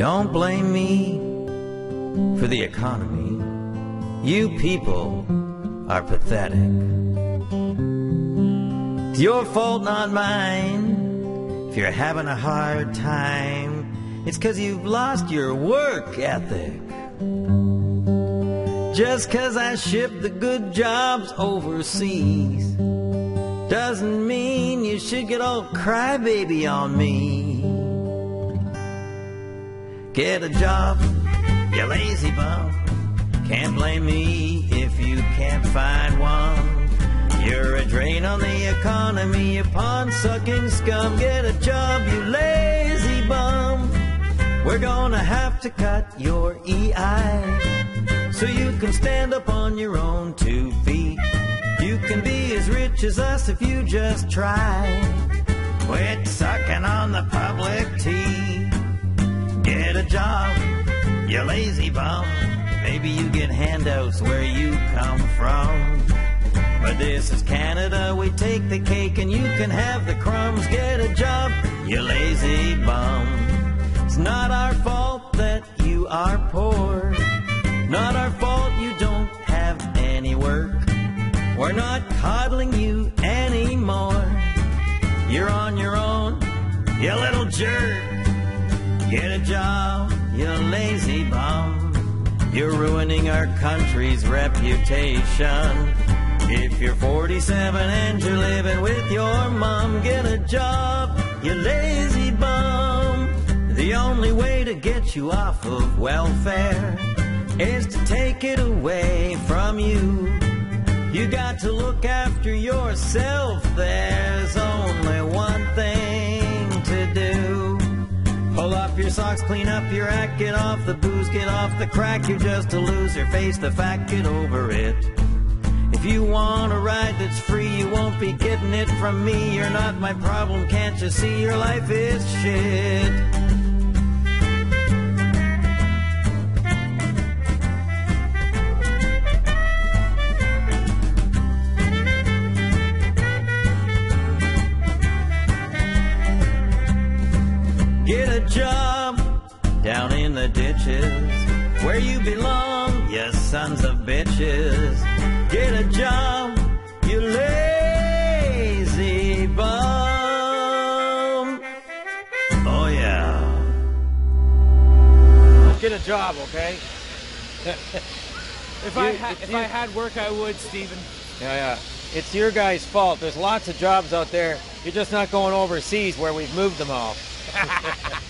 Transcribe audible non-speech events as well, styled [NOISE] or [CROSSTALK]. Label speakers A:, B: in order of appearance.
A: Don't blame me for the economy. You people are pathetic. It's your fault, not mine. If you're having a hard time, it's cause you've lost your work ethic. Just cause I ship the good jobs overseas doesn't mean you should get all crybaby on me. Get a job, you lazy bum. Can't blame me if you can't find one. You're a drain on the economy, you pawn sucking scum. Get a job, you lazy bum. We're gonna have to cut your EI so you can stand up on your own two feet. You can be as rich as us if you just try. Quit sucking on the public tea. Get a job, you lazy bum. Maybe you get handouts where you come from. But this is Canada, we take the cake and you can have the crumbs. Get a job, you lazy bum. It's not our fault that you are poor. Not our fault you don't have any work. We're not coddling you anymore. You're on your own, you little jerk. Get a job, you lazy bum. You're ruining our country's reputation. If you're 47 and you're living with your mom, get a job, you lazy bum. The only way to get you off of welfare is to take it away from you. You got to look after yourself. There's socks, clean up your act, get off the booze, get off the crack. You're just a loser, face the fact, get over it. If you want a ride that's free, you won't be getting it from me. You're not my problem, can't you see your life is shit? Down in the ditches where you belong, you sons of bitches. Get a job, you lazy bum. Oh, yeah.
B: Get a job, okay? [LAUGHS]
C: If I
B: You-
C: had
B: it's
C: if
B: you-
C: I had work, I would, Stephen.
B: Yeah, yeah. It's your guys' fault. There's lots of jobs out there. You're just not going overseas where we've moved them all. [LAUGHS]